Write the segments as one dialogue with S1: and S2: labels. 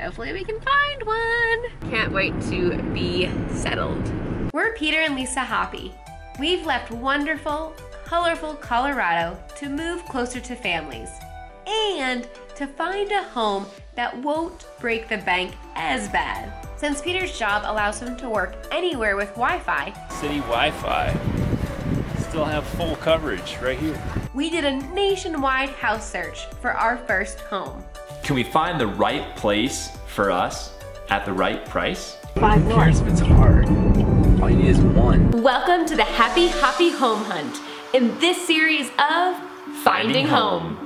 S1: hopefully we can find one. Can't wait to be settled. We're Peter and Lisa Hoppe. We've left wonderful, colorful Colorado to move closer to families and to find a home that won't break the bank as bad. Since Peter's job allows him to work anywhere with Wi Fi,
S2: City Wi-Fi. Still have full coverage right here.
S1: we did a nationwide house search for our first home.
S3: Can we find the right place for us at the right price?
S2: Five Who cares if it's hard? All you need is one.
S1: Welcome to the Happy Hoppe Home Hunt in this series of Finding Home.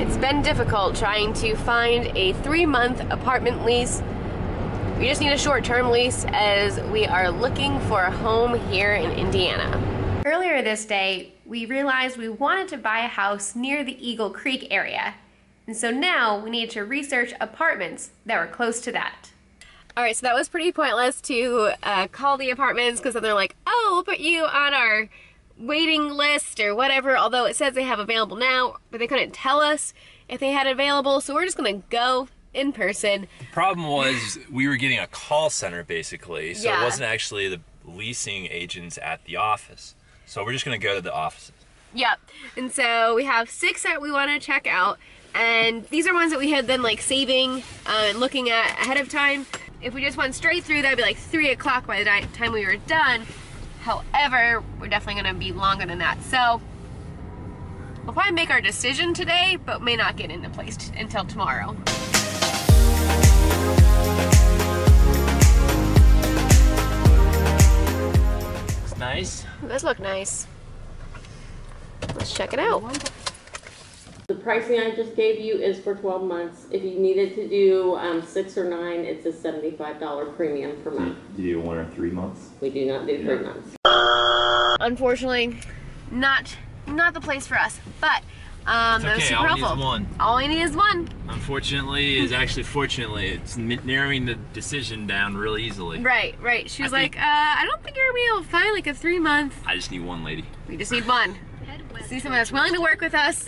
S1: It's been difficult trying to find a three month apartment lease. We just need a short term lease as we are looking for a home here in Indiana. Earlier this day, we realized we wanted to buy a house near the Eagle Creek area. And so now we need to research apartments that were close to that. All right, so that was pretty pointless to uh, call the apartments because then they're like, oh, we'll put you on our waiting list or whatever, although it says they have available now, but they couldn't tell us if they had available, so we're just gonna go in person.
S4: The problem was we were getting a call center basically, so
S1: Yeah.
S4: it wasn't actually the leasing agents at the office. So we're just gonna go to the offices.
S1: Yep. And so we have six that we want to check out, and these are ones that we had been like saving uh, and looking at ahead of time. If we just went straight through, that'd be like three o'clock by the time we were done. However, we're definitely gonna be longer than that. So we'll probably make our decision today, but may not get into place until tomorrow.
S4: It's nice.
S1: Those look nice. Let's check it out.
S5: The pricing I just gave you is for twelve months. If you needed to do, um, six or nine, it's a seventy-five dollar premium per month.
S3: Do you do one or three months?
S5: We do not do three months.
S1: Unfortunately, not not the place for us. But um, that was
S4: okay,
S1: super
S4: all we need is
S1: helpful.
S4: one.
S1: All we need is one.
S4: Unfortunately, is actually fortunately, it's n- narrowing the decision down real easily.
S1: Right, right. She was
S4: I
S1: like,
S4: think-
S1: uh, I don't think you're gonna be able to find like a three month.
S4: I just need one lady.
S1: We just need one. See someone that's willing to work with us.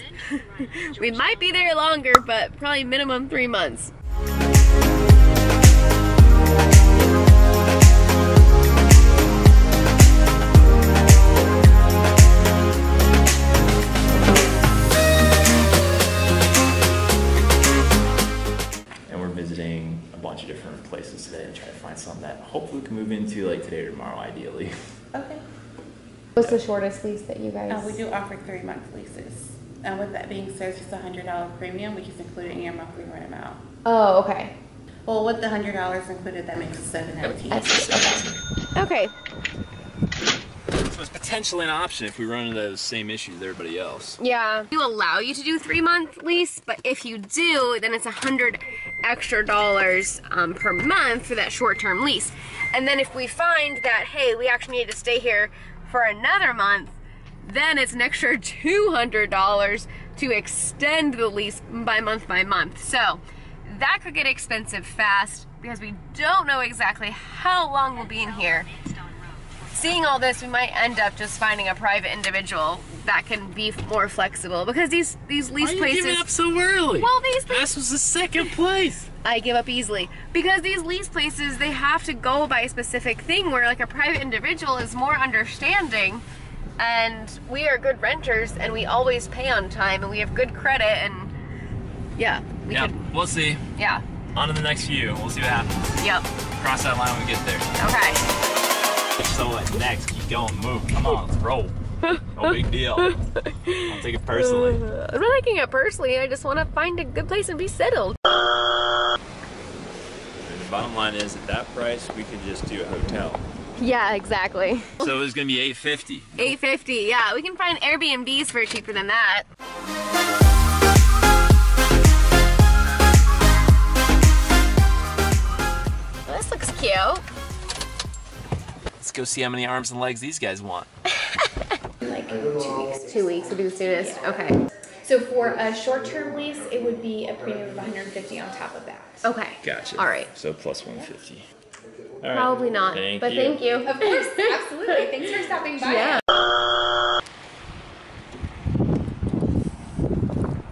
S1: we might be there longer, but probably minimum three months.
S3: Can move into like today or tomorrow, ideally.
S6: Okay.
S7: What's the shortest lease that you guys?
S6: Uh, we do offer three month leases. And with that being said, it's just a hundred dollar premium, which is included in your monthly rent amount.
S7: Oh, okay.
S6: Well, with the hundred dollars included, that makes it seven nineteen.
S7: I. Okay.
S1: Okay.
S4: So it's potentially an option if we run into those same issues as everybody else.
S1: Yeah. We allow you to do three month lease, but if you do, then it's a hundred extra dollars um, per month for that short term lease. And then if we find that hey, we actually need to stay here for another month, then it's an extra two hundred dollars to extend the lease by month by month. So that could get expensive fast because we don't know exactly how long we'll be in here seeing all this, we might end up just finding a private individual that can be more flexible because these these lease places.
S4: Giving up so early?
S1: Well, these places
S4: This was the second place.
S1: I give up easily because these lease places they have to go by a specific thing where like a private individual is more understanding, and we are good renters and we always pay on time and we have good credit and yeah, we
S4: Yeah,
S1: could
S4: we'll see.
S1: yeah,
S4: On to the next few. We'll see what happens.
S1: yep,
S4: Cross that line when we get there.
S1: okay.
S4: So what next? Keep going, move. Come on, let's roll. No big deal. I'll take it personally.
S1: Uh, I'm not taking it personally. I just want to find a good place and be settled.
S2: And the bottom line is, at that price, we could just do a hotel.
S1: Yeah, exactly.
S4: So it's gonna be 850.
S1: 850 yeah we can find airbnbs for cheaper than that this looks cute
S4: go see how many arms and legs these guys want.
S7: Like two weeks.
S1: two weeks would be the soonest okay
S7: So for a short-term lease, it would be a premium of 150 on top of that.
S1: okay
S2: Gotcha.
S1: all right
S2: So plus 150. All right.
S1: probably not
S2: Thank
S1: but
S2: you.
S1: thank you
S7: Of course, absolutely. Thanks for stopping by.
S1: yeah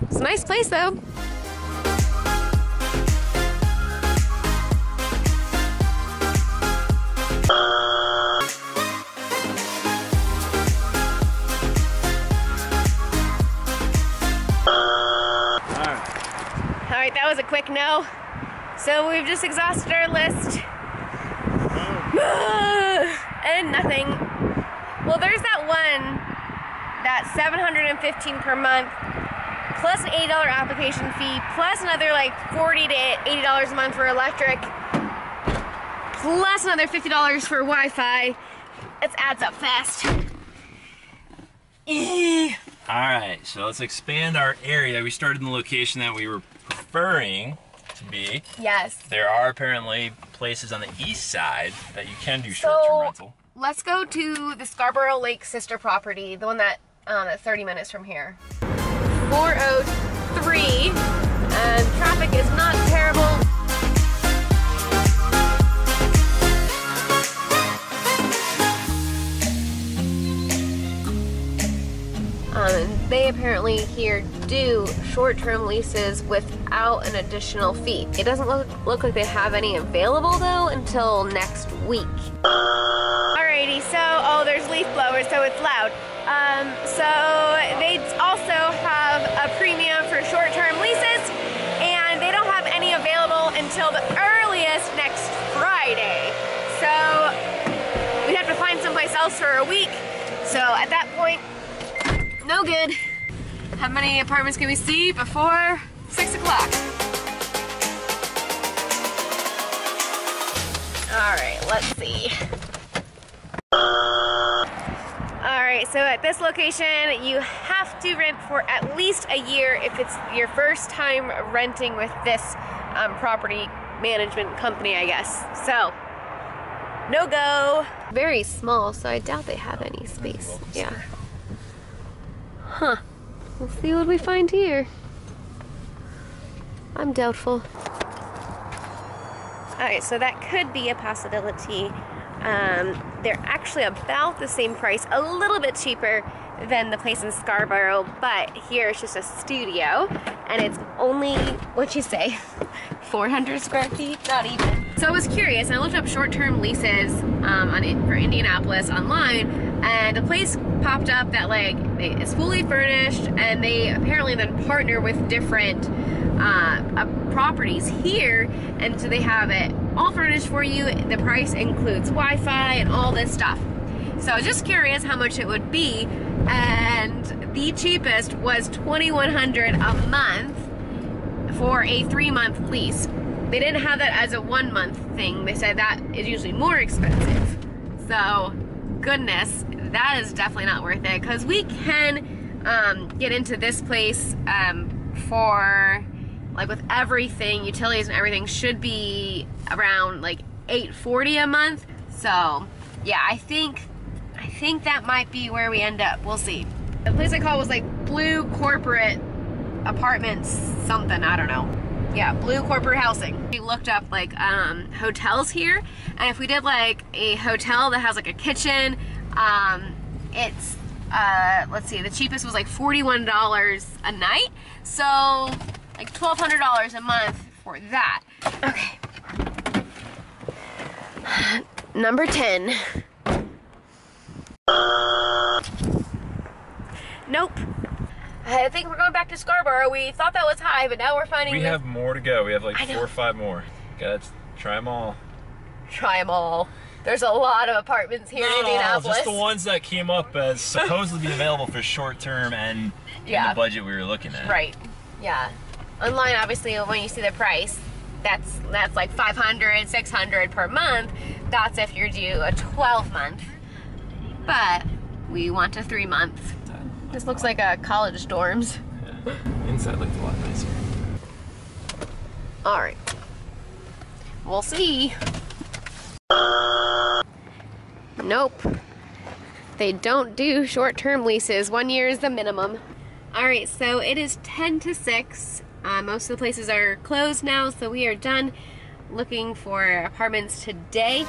S1: it's a nice place though quick no. So we've just exhausted our list. and nothing. Well, there's that one that's 715 per month plus an $80 application fee plus another like 40 to $80 a month for electric plus another $50 for Wi-Fi. It adds up fast.
S4: All right, so let's expand our area. We started in the location that we were preferring to be.
S1: Yes.
S4: There are apparently places on the east side that you can do short-term rental.
S1: Let's go to the Scarborough Lake sister property, the one that um, at 30 minutes from here. 403, and traffic is not terrible. They apparently here do short-term leases without an additional fee. It doesn't look, look like they have any available though until next week. Alrighty, so, oh, there's leaf blowers, so it's loud. Um, so they also have a premium for short-term leases, and they don't have any available until the earliest next Friday. So we'd have to find someplace else for a week. So at that point, no good. How many apartments can we see before six o'clock? All right, let's see. All right, so at this location, you have to rent for at least a year if it's your first time renting with this um, property management company, I guess. So, no go. Very small, so I doubt they have any space. Yeah. Huh. We'll see what we find here. I'm doubtful. Alright, so that could be a possibility. Um, they're actually about the same price, a little bit cheaper than the place in Scarborough, but here it's just a studio, and it's only, what'd you say, 400 square feet? Not even. So I was curious, and I looked up short-term leases um, on for Indianapolis online, and the place popped up that like they, it's fully furnished, and they apparently then partner with different uh, uh, properties here, and so they have it all furnished for you. The price includes Wi-Fi and all this stuff. So I was just curious how much it would be, and the cheapest was 2100 a month for a three-month lease. They didn't have that as a one-month thing. They said that is usually more expensive. So, goodness, that is definitely not worth it because we can um, get into this place um, for like with everything, utilities and everything should be around like 840 a month. So, yeah, I think I think that might be where we end up. We'll see. The place I called was like Blue Corporate Apartments something, I don't know. Yeah, Blue Corporate Housing. We looked up like um, hotels here, and if we did like a hotel that has like a kitchen, um, it's uh, let's see, the cheapest was like $41 a night. So like $1,200 a month for that. Okay. Number 10. Nope. I think we're going back to Scarborough. We thought that was high, but now we're finding
S2: We have more to go. We have like four or five more. Gotta try them all.
S1: try them all. There's a lot of apartments here in Indianapolis.
S4: just the ones that came up as supposedly available for short term and
S1: Yeah.
S4: the budget we were looking at.
S1: Right. Yeah. Online, obviously, when you see the price, that's that's like 500, 600 per month. That's if you're due a 12 month. But we want a three month. This looks like a college dorms. Yeah.
S2: Inside looked a lot nicer.
S1: All right. We'll see. Nope. They don't do short term leases. One year is the minimum. All right, so it is 10 to 6. Uh, most of the places are closed now, so we are done looking for apartments today.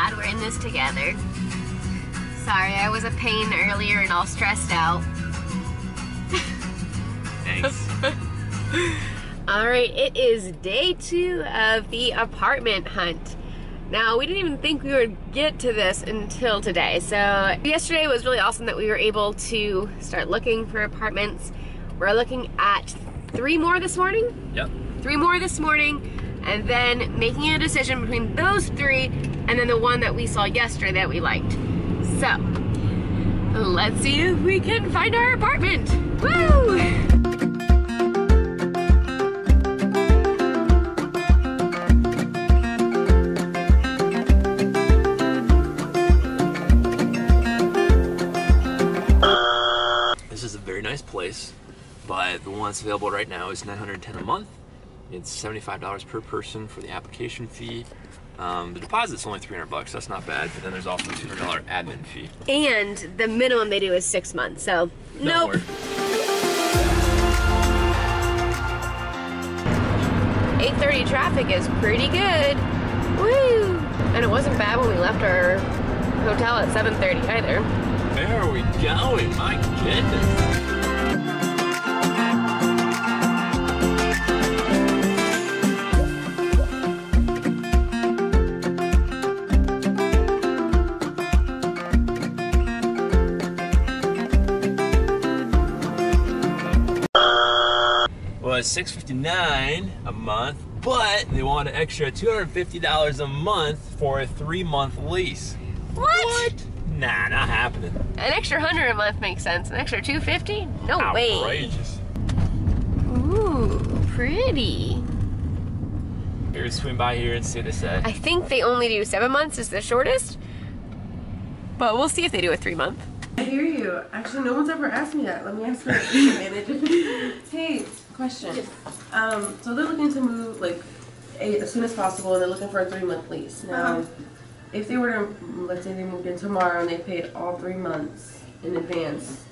S1: Glad we're in this together. Sorry, I was a pain earlier and all stressed out.
S4: Thanks.
S1: All right, it is day two of the apartment hunt. Now, we didn't even think we would get to this until today. So, yesterday was really awesome that we were able to start looking for apartments. We're looking at three more this morning,
S2: Yep.
S1: three more this morning, and then making a decision between those three and then the one that we saw yesterday that we liked. So, let's see if we can find our apartment. Woo!
S2: This is a very nice place, but the one that's available right now is 910 a month. It's $75 per person for the application fee. Um, the deposit's only 300 bucks. That's not bad. But then there's also a $200 admin fee.
S1: And the minimum they do is six months. So, nope.
S2: worry.
S1: 8:30 traffic is pretty good. Woo! And it wasn't bad when we left our hotel at 7:30 either.
S2: Where are we going? My goodness. Well, it's six fifty nine a month, but they want an extra two hundred fifty dollars a month for a three month lease.
S1: What?
S2: Nah, not happening.
S1: An extra hundred a month makes sense. An extra 250? No way.
S2: Outrageous.
S1: Ooh, pretty.
S2: Here, swing by here and see what they say.
S1: I think they only do seven months is the shortest. But we'll see if they do a three month.
S8: I hear you. Actually, no one's ever asked me that. Let me ask my manager. hey, question. Um, so they're looking to move like a, as soon as possible, and they're looking for a three month lease. Now, if they were to, let's say they moved in tomorrow and they paid all three months in advance,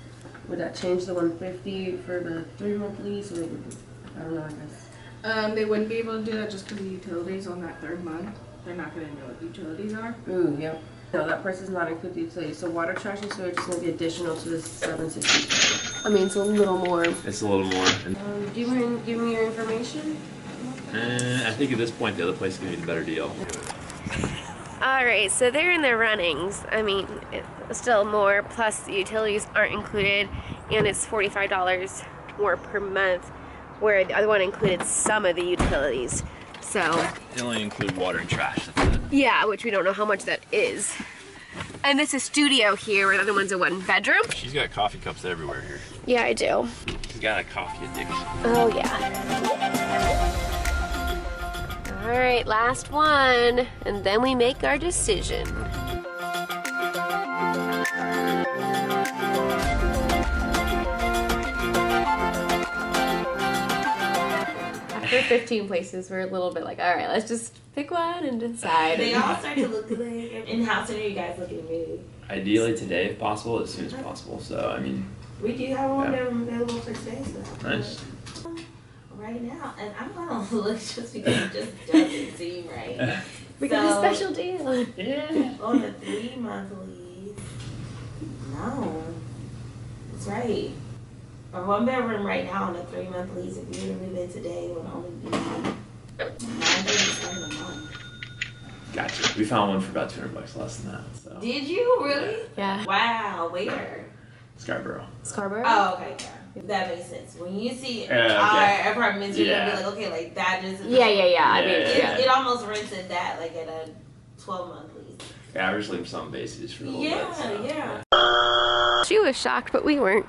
S8: would that change the 150 for the three month lease, or I don't know. I guess.
S9: Um, they wouldn't be able to do that just because the utilities on that third month. They're not gonna know what utilities are.
S8: Ooh, yep. No, that price is not included utilities. So water, trash, and sewage is going to be additional to this 760.
S1: I mean, it's a little more.
S2: It's a little more.
S8: Um, do you want to give me your information?
S2: Uh, I think at this point the other place is gonna be the better deal.
S1: All right, so they're in their runnings. I mean, it's still more. Plus, the utilities aren't included, and it's forty-five dollars more per month, where the other one included some of the utilities. So,
S2: They only include water and trash.
S1: Yeah, which we don't know how much that is. And this is studio here, where the other one's a one bedroom.
S2: She's got coffee cups everywhere here.
S1: Yeah, I do.
S2: She's got a coffee addiction.
S1: Oh yeah. All right, last one, and then we make our decision. 15 places, we're a little bit like, all right, let's just pick one and decide.
S10: They all start to look good. And how soon are you guys looking to move?
S3: Ideally today, if possible, as soon as possible. So I mean,
S10: We do have one
S3: Yeah.
S10: of them available for today, so.
S3: nice.
S10: Right now, and I'm gonna look just because it just doesn't seem right.
S1: we got a special deal.
S3: Yeah.
S10: On the three month lease, no, that's right. A one bedroom right now on a three month lease, if you were to move in today, would only be nine thirty-seven a month.
S3: Gotcha. We found one for about 200 bucks less than that. So
S10: Did you really?
S1: Yeah.
S10: Wow, where?
S3: Scarborough.
S1: Scarborough?
S10: Oh, okay, yeah. That makes sense. When you see
S3: Yeah, okay.
S10: our apartments, you're
S3: Yeah.
S10: gonna be like, okay, like that just
S1: Yeah, yeah, yeah. I mean,
S3: yeah,
S10: It,
S1: yeah.
S10: it almost rented that like at a twelve month lease.
S3: Yeah, we're just leaving some bases for a little bit.
S10: Yeah, yeah.
S1: She was shocked, but we weren't.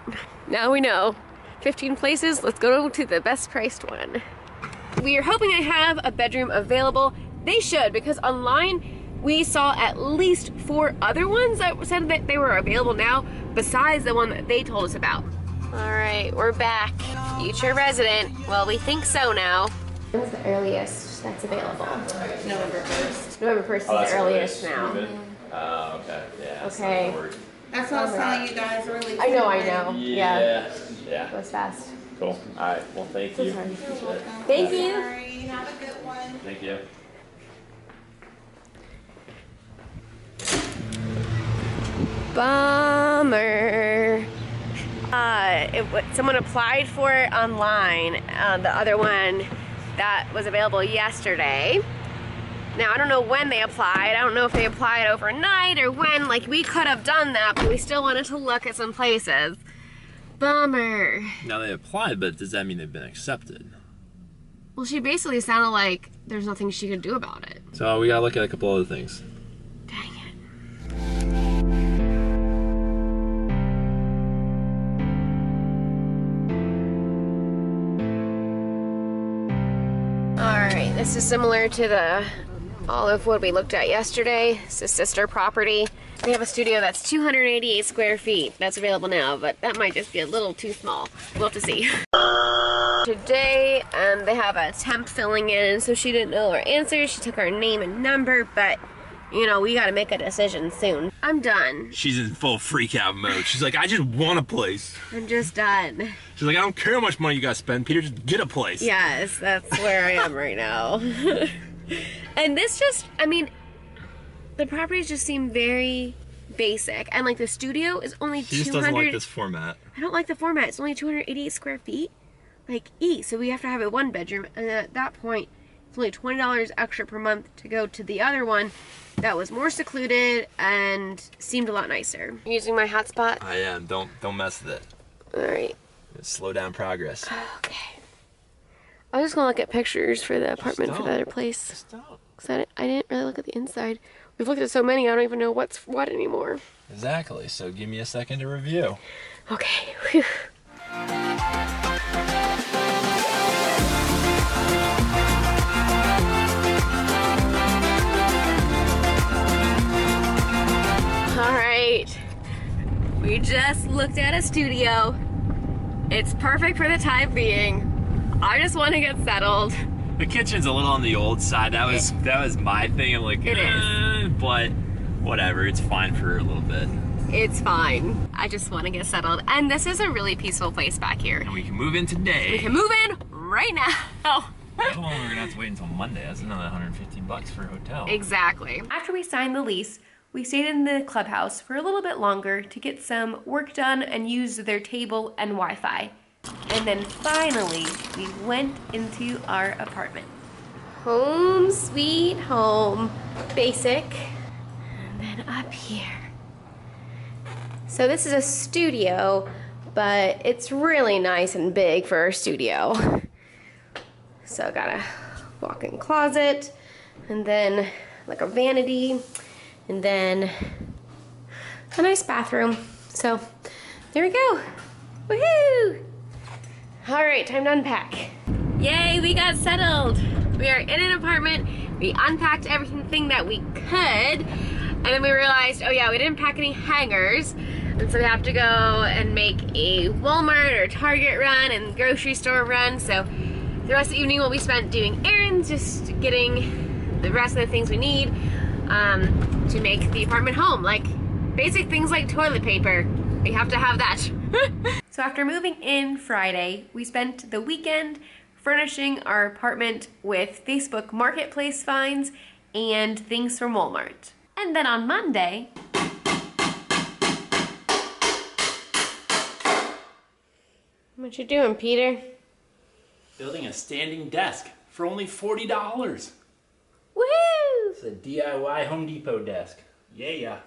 S1: Now we know. 15 places, let's go to the best priced one. We are hoping to have a bedroom available. They should, because online we saw at least four other ones that said that they were available now, besides the one that they told us about. All right, we're back. Future resident. Well, we think so now. When's the earliest that's available?
S9: November first.
S1: November 1st is
S3: Oh, that's
S1: the
S3: the
S1: earliest
S3: earliest
S1: now.
S3: move-in? Oh, okay. Yeah. that's not
S1: Okay.
S3: Gonna work.
S9: That's what I was telling you guys earlier.
S1: I know, I know. Yeah,
S3: Yeah. Yeah.
S1: was fast.
S3: Cool. All right. Well, thank you.
S1: Sorry.
S3: Appreciate it.
S1: Thank you.
S9: Sorry, have a good one.
S3: Thank you.
S1: Bummer. Uh, it, wa- someone applied for it online. Uh, the other one that was available yesterday. Now I don't know when they applied. I don't know if they applied overnight or when. Like we could have done that, but we still wanted to look at some places. Bummer.
S2: Now they applied, but does that mean they've been accepted?
S1: Well, she basically sounded like there's nothing she could do about it.
S2: So we gotta look at a couple other things.
S1: Dang it. Alright, this is similar to the Olivewood we looked at yesterday. It's a sister property. They have a studio that's 288 square feet. That's available now, but that might just be a little too small. We'll have to see. Today, um, they have a temp filling in, so she didn't know our answers. She took our name and number, but you know, we gotta make a decision soon. I'm done.
S2: She's in full freak out mode. She's like, I just want a place.
S1: I'm just done.
S2: She's like, I don't care how much money you guys spend, Peter, just get a place.
S1: Yes, that's where I am right now. and this just, I mean, the properties just seem very basic. And like the studio is only
S2: She just
S1: 200.
S2: doesn't like this format.
S1: I don't like the format. It's only 288 square feet. Like, E, so we have to have a one bedroom. And at that point, it's only $20 extra per month to go to the other one that was more secluded and seemed a lot nicer. Using my hotspot.
S2: I am. Don't don't mess with it.
S1: Alright.
S2: Slow down progress.
S1: Okay. I was just gonna look at pictures for the apartment for the other place. Cause I didn't, I didn't really look at the inside. We've looked at so many, I don't even know what's what anymore.
S2: Exactly. So give me a second to review.
S1: Okay. Whew. All right. We just looked at a studio. It's perfect for the time being. I just want to get settled.
S2: The kitchen's a little on the old side. That was that was my thing. I'm like,
S1: It is.
S2: "Eh," but whatever. It's fine for a little bit,
S1: It's fine. I just want to get settled. And this is a really peaceful place back here.
S2: and we can move in today.
S1: We can move in right now.
S2: Oh, we're gonna have to wait until Monday. That's another 115 bucks for a hotel.
S1: Exactly.
S11: After we signed the lease, we stayed in the clubhouse for a little bit longer to get some work done and use their table and Wi Fi. And then finally, we went into our apartment.
S1: Home sweet home. Basic. And then up here. So this is a studio, but it's really nice and big for a studio. So got a walk-in closet, and then like a vanity, and then a nice bathroom. So there we go. Woohoo! All right, time to unpack. Yay, we got settled. We are in an apartment. We unpacked everything that we could, and then we realized, oh yeah, we didn't pack any hangers, and so we have to go and make a Walmart or Target run and grocery store run. So the rest of the evening will be spent doing errands, just getting the rest of the things we need um, to make the apartment home, like basic things like toilet paper. We have to have that.
S11: So after moving in Friday, we spent the weekend furnishing our apartment with Facebook Marketplace finds and things from Walmart. And then on Monday,
S1: what you doing, Peter?
S4: Building a standing desk for only $40.
S1: Woohoo!
S4: It's a DIY Home Depot desk. Yeah yeah.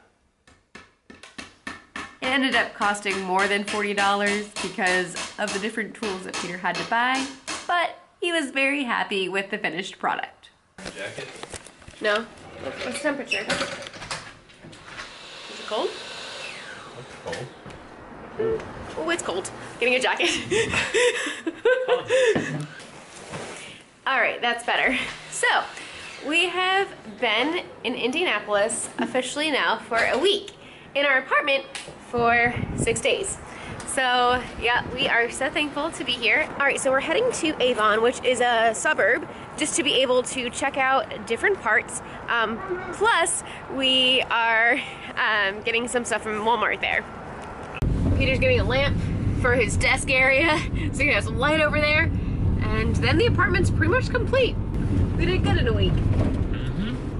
S11: It ended up costing more than $40 because of the different tools that Peter had to buy, but he was very happy with the finished product.
S2: Jacket.
S1: No. What's, what's the temperature? Is it cold?
S2: Cold.
S1: Oh, it's cold. Getting a jacket. All right, that's better. So, we have been in Indianapolis officially now for a week in our apartment for six days. So, yeah, we are so thankful to be here. All right, so we're heading to Avon, which is a suburb, just to be able to check out different parts. Um, plus, we are um, getting some stuff from Walmart there. Peter's getting a lamp for his desk area, so he has some light over there. And then the apartment's pretty much complete. We did good in a week.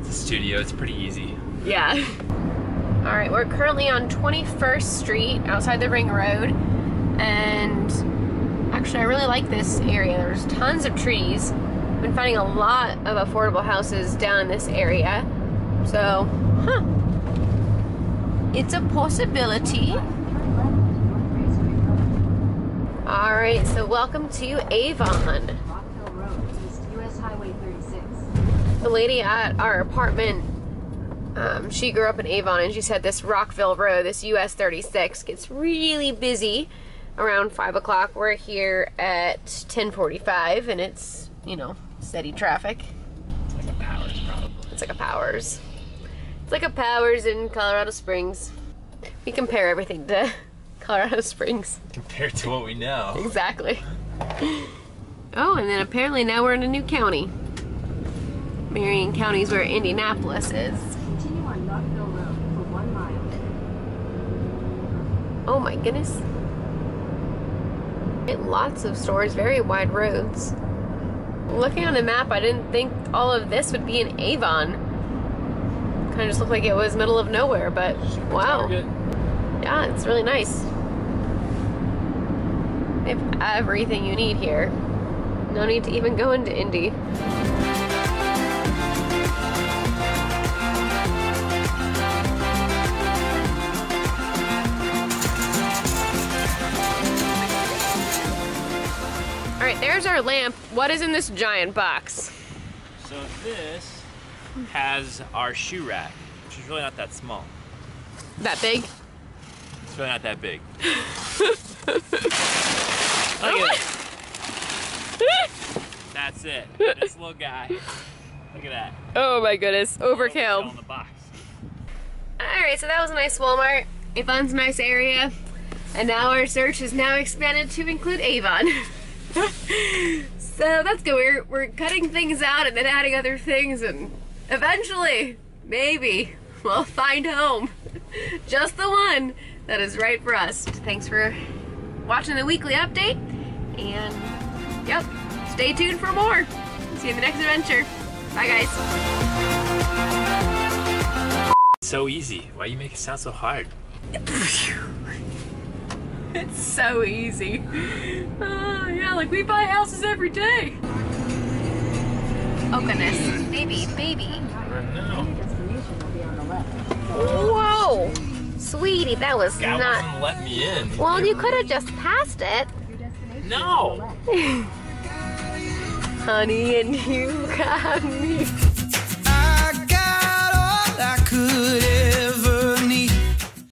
S2: It's a studio. It's pretty easy.
S1: Yeah. All right, we're currently on 21st Street outside the Ring Road. And actually, I really like this area. There's tons of trees. I've been finding a lot of affordable houses down in this area. So, huh. It's a possibility. All right, so welcome to Avon. The lady at our apartment, um, she grew up in Avon and she said this Rockville Road, this US 36, gets really busy around 5 o'clock. We're here at 1045 and it's, you know, steady traffic.
S2: It's like a Powers, probably.
S1: It's like a Powers. It's like a Powers in Colorado Springs. We compare everything to Colorado Springs.
S2: Compared to what we know.
S1: Exactly. Oh, and then apparently now we're in a new county. Marion County is where Indianapolis is.
S12: Continue on Rockville Road for one mile.
S1: Oh my goodness. Lots of stores, very wide roads. Looking on the map, I didn't think all of this would be in Avon. Kind of just looked like it was middle of nowhere, but wow.
S2: Target.
S1: Yeah, it's really nice. They have everything you need here. No need to even go into Indy. There's our lamp. What is in this giant box?
S2: So this has our shoe rack, which is really not that small.
S1: That big?
S2: It's really not that big. Look at it. That's it. This little guy. Look at that.
S1: Oh my goodness, overkill.
S2: On the box.
S1: Alright, so that was a nice Walmart. Avon's a nice area. And now our search is now expanded to include Avon. so that's good. We're, we're cutting things out and then adding other things and eventually, maybe, we'll find home. Just the one that is right for us. Thanks for watching the weekly update. And, yep, stay tuned for more. See you in the next adventure. Bye, guys.
S2: So easy. Why you make it sound so hard?
S1: it's so easy. Uh, yeah, like we buy houses every day. Oh goodness. Baby, baby. Whoa! Sweetie, that was
S2: Gal
S1: not.
S2: not. let me in.
S1: Well, you could have just passed it.
S2: No!
S1: Honey, and you got me. I got all I could ever.